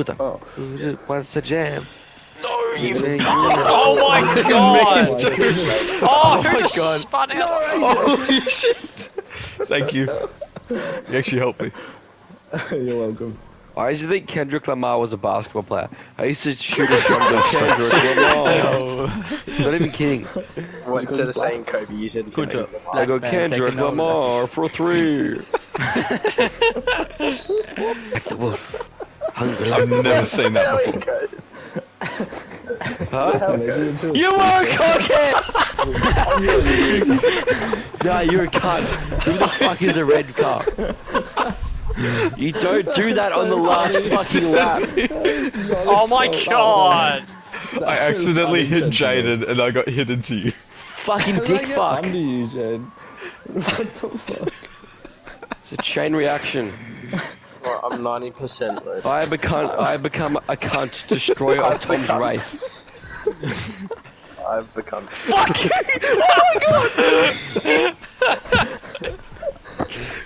What the? Oh. What's the jam? No, you. Oh my god! Oh, Oh my who just God. spun out? Holy oh, shit! Thank you. You actually helped me. You're welcome. I used to think Kendrick Lamar was a basketball player. I used to shoot a shot at Kendrick Lamar. Not even kidding. What, instead of saying Kobe, you said Put Kendrick. Lamar. I go Kendrick taking over the Lamar for three. like the wolf. Hungry. I've never seen that before. it. Huh? You You are a cockhead! nah, you're a cunt. Who the fuck is a red car? You don't do that on the last fucking lap. Oh my god! I accidentally hit Jayden and I got hit into you. Fucking dick fuck. Under you, Jed. What the fuck? It's a chain reaction. Well, I'm 90% low. I become I become a cunt, destroyer of Tom's race. I've become.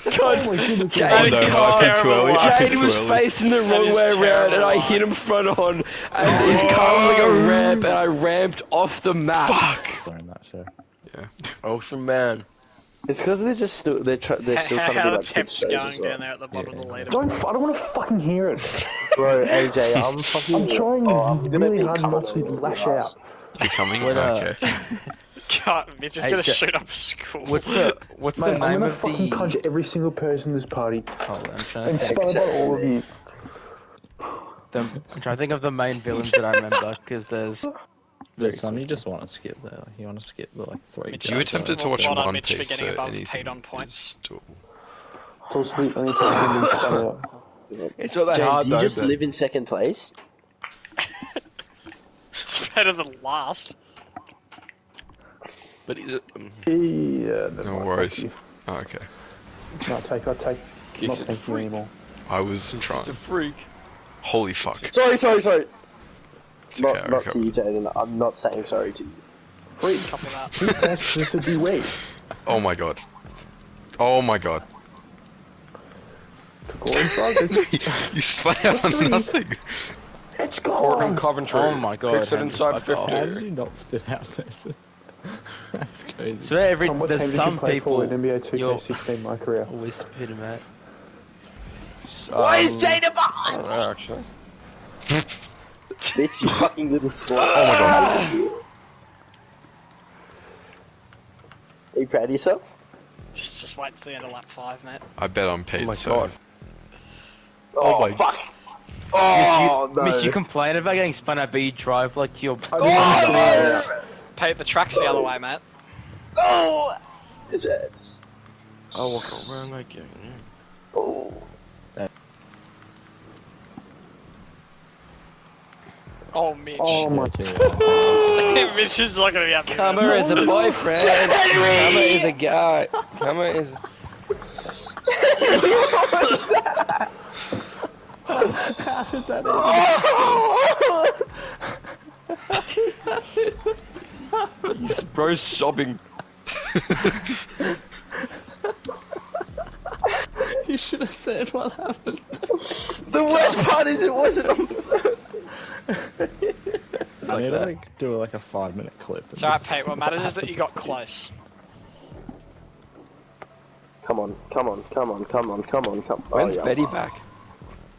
Oh God, Oh my goodness. Jade, no, is I peeked too terrible. early. I Jade was facing the wrong way around, terrible. and I hit him front on, and he's coming a ramp, and I ramped off the map. Learn that show. Ocean man. It's because they're just still they're tr- they're still trying to how be the like kids temps shows going as well. down there at the bottom of the leaderboard? Don't. F- I don't want to fucking hear it. Bro, AJ, I'm fucking. I'm trying oh, I'm gonna really be hard not to on lash out. You're coming? When, uh, okay. God, bitch is Hey, gonna Ja- shoot up a school. What's the what's Mate, the I'm name gonna of fucking the? punch every single person in this party Oh, I'm trying, to spell think, about all of you. the, I'm trying to think of the main villains that I remember because there's There's some you just want to skip there. Like, you want to skip the like three. Mitch, You attempted to watch well done, One Mitch, for Piece, getting so above paid on points. is doable. Anytime you can spell out. It's not that Jade, hard you though. just but- live in second place. It's better than last. But is it, um, Yeah, No worries. Oh, okay. you. No, take, I take. I'm not Kicks it you anymore. I was the trying. freak. Holy fuck. Sorry, sorry, sorry. It's okay, Not, not to you, Jayden. I'm not saying sorry to you. Freak. Copy that. Who asked us to be we? Oh my god. Oh my god. Took all in progress. you splat out on nothing. It's Portland, gone. Coventry. Oh my God, Picks it inside fuck 50. How did you not spit out there? That's crazy. so every Tom, what team there's did you some play people for in NBA 2K16 my career? always spit him out. Why is Jada I don't know actually. Bitch, you fucking little slut. Oh my god. Are you proud of yourself? Just, just wait till the end of lap five, mate. I bet I'm paid Oh my so. god. Oh, oh my- fuck. Oh, no. Miss, you complain about getting spun out, but you drive like you're. I didn't even Oh, the track's the other way, mate. oh. This hurts. I'll walk around like you. Oh. Oh, Mitch. Oh my. Mitch is not gonna be happy. with Kama that. is a boyfriend. Kama is a guy. Kama is. He's bro sobbing. you should have said what happened. The worst part is it wasn't on. I need to like do like a five minute clip. It's alright, Pete. What matters is that you got close. Come on, come on, come on, come on, come on, come on. When's oh, yeah. Betty back?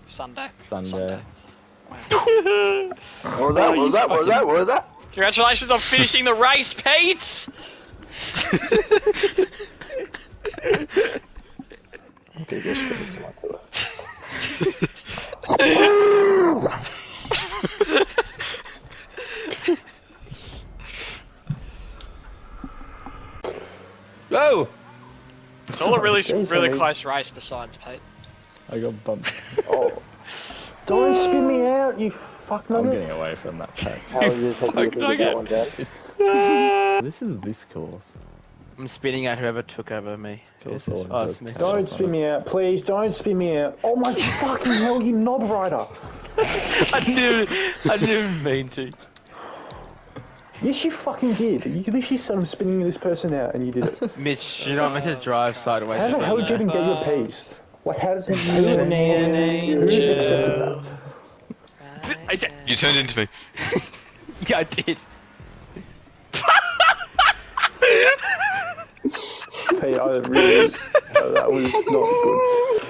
Sunday. Sunday. What was that? What was that? What was that? What was that? Congratulations on finishing the race, Pete! Okay, just go to my toilet. Oh! It's all a really, Jeez, really mate. close race besides Pete. I got bumped. Oh, Don't spin me out, you fuck I'm nugget. getting away from that track. how are you taking Fuck you to that one, Dad? Ah. This is this course. I'm spinning out whoever took over me. Cool, Is so this- it oh, says Don't spin me out, please. Don't spin me out. Oh my fucking hell, you knob rider. I didn't, I didn't mean to. Yes, you fucking did. You literally said I'm spinning this person out, and you did it. Mitch, you're not meant to drive sideways. How just the hell did you you even get your P's? Like, how does it? an Who angel. accepted that? AJ. You turned into me. Yeah, I did. Pete, I really. no, that was not good.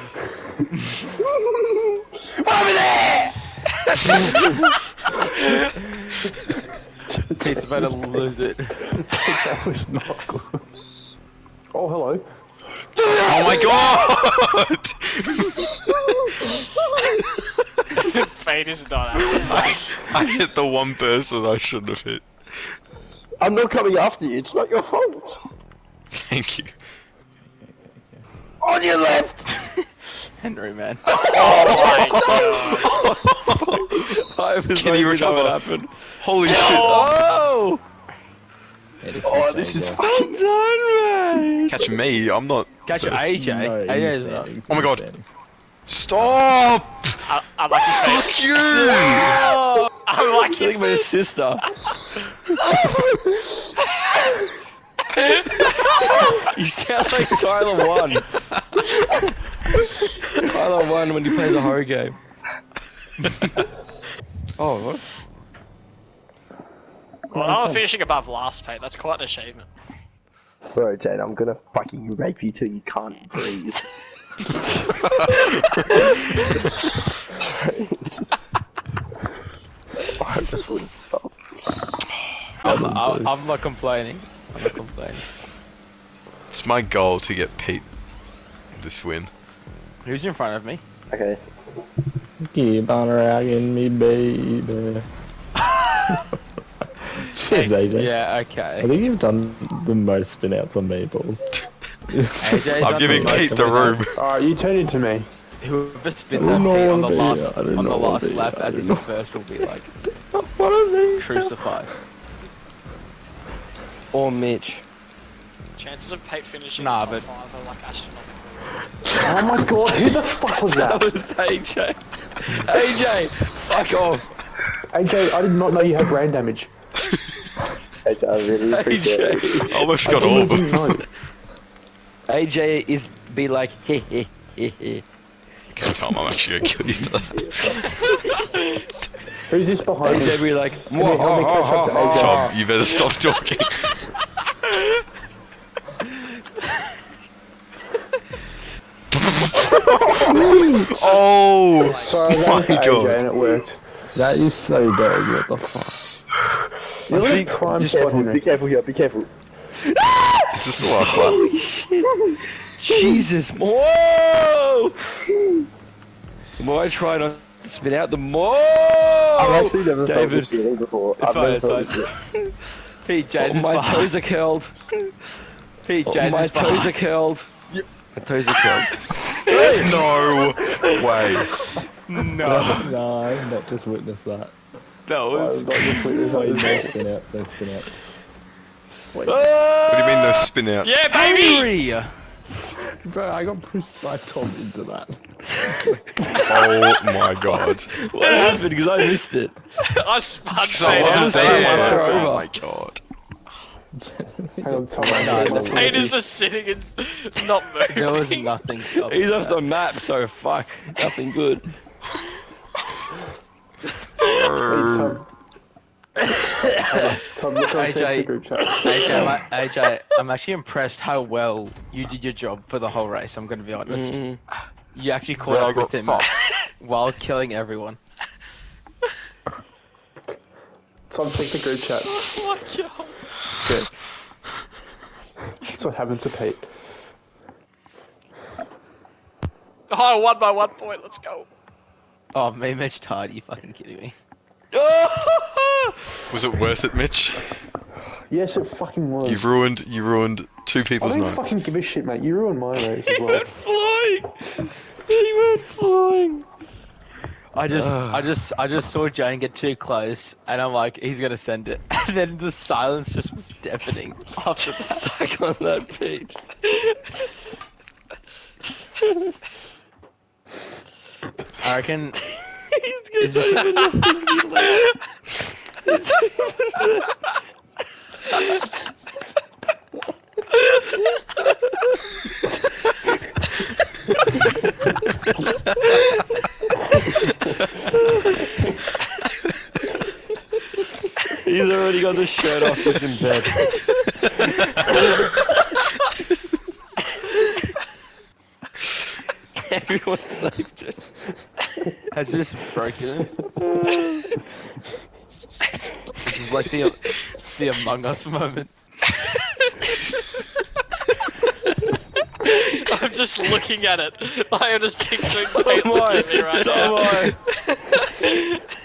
Pete's about to lose it. That was not good. Oh, hello. Oh my god! Fate is not happy. I, I hit the one person I shouldn't have hit. I'm not coming after you. It's not your fault. Thank you. On your left. Henry, man. Oh my god. I was Can you you know what recover? happened. Holy shit! Oh! Oh, this is fucking. Done, man! Catch me, I'm not. Catch first. AJ. No, AJ he's is not. Oh my God. standing. Stop! Uh, Unlucky Fate. Fuck you! Oh! Unlucky Killing my sister. you sound like Tyler one. Tyler one when he plays a horror game. oh, what? Well, I'm finishing above last Pete. That's quite an achievement. Bro, Jane, I'm gonna fucking rape you till you can't breathe. just... I just wouldn't stop. I'm, I'm, I'm not complaining. I'm not complaining. It's my goal to get Pete this win. Who's in front of me? Okay. Keep on ragging me, baby. Cheers, AJ. Yeah, okay. I think you've done the most spin outs on meeples. AJ's I'm done giving most Pete the it. room. Alright, you turn into me. Whoever spins I out don't Pete on the what it last is, I don't on the last it is, lap as his don't first will be like what I crucified. Or Mitch. Chances of Pete finishing Nah, in top but- five are like astronomical. Oh my god, who the fuck was That that? was AJ. AJ, fuck off. AJ, I did not know you had brain damage. AJ, I really appreciate it. AJ. Almost got all of them. AJ is be like, heh heh heh heh. Can't tell him I'm actually gonna kill you for that. Who's this behind me? AJ be like, Can you help me catch up to AJ? Tom, you better stop talking. Oh! Sorry, I was my God. AJ and it worked. That is so bad, what the fuck? You're like crime Be spot, careful, be careful here, be careful. Ah! Is this the last lap? holy shit. Jesus. Whoa! The more I try not to spit out, the more. I've actually never felt this feeling before. It's I've fine, never it's fine. this feeling. Oh, is my behind. toes are curled. Pete Oh, Jane my is toes behind. are curled. My toes are curled. no way. No, No, not just witness that. that was. I've got this witness Wait, over no spin outs, no spin outs. Wait, What do you mean no spin out? Yeah, baby! Henry! bro, I got pushed by Tom into that. Oh my god. What happened? Because I missed it. I spun So I wasn't there. Oh my god. Hang on, Tom. No, the- Pete is just sitting and not moving. There was nothing stopping He's off that. the map, so fuck. Nothing good. Tom. Tom, look on AJ. the group chat. AJ, I'm, AJ, I'm actually impressed how well you did your job for the whole race. I'm gonna be honest. Mm. You actually caught Yeah, up with him fucked. while killing everyone. Tom, check the group chat. Oh my god. Good. That's what happened to Pete. Oh, one by one point. Let's go. Oh, me, Mitch Tide, you fucking kidding me? Was it worth it, Mitch? Yes, it fucking was. You've ruined you ruined two people's I people's don't nights. fucking give a shit, mate. You ruined my race as He well. went flying. He went flying. I just, Ugh. I just, I just saw Jane get too close, and I'm like, he's gonna send it. And then the silence just was deafening after that. Suck on that, Pete. I reckon. He's gonna Is this- say the things he already got the shirt off. just in bed. Everyone's sleeping. Has this broken? this is like the the Among Us moment. I'm just looking at it. I am just picturing So am I. me right So now.